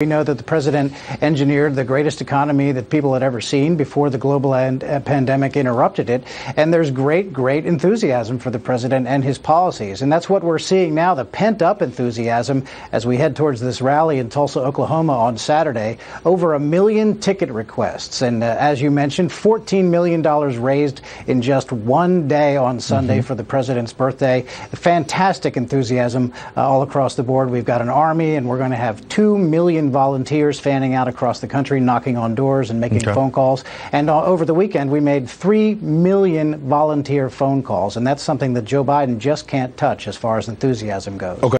We know that the president engineered the greatest economy that people had ever seen before the global and, uh, pandemic interrupted it. And there's great, great enthusiasm for the president and his policies. And that's what we're seeing now the pent up enthusiasm as we head towards this rally in Tulsa, Oklahoma on Saturday. Over a million ticket requests. And uh, as you mentioned, $14 million raised in just one day on Sunday mm-hmm. for the president's birthday. Fantastic enthusiasm uh, all across the board. We've got an army, and we're going to have 2 million volunteers fanning out across the country, knocking on doors and making okay. phone calls. And uh, over the weekend, we made 3 million volunteer phone calls. And that's something that Joe Biden just can't touch as far as enthusiasm goes. Okay.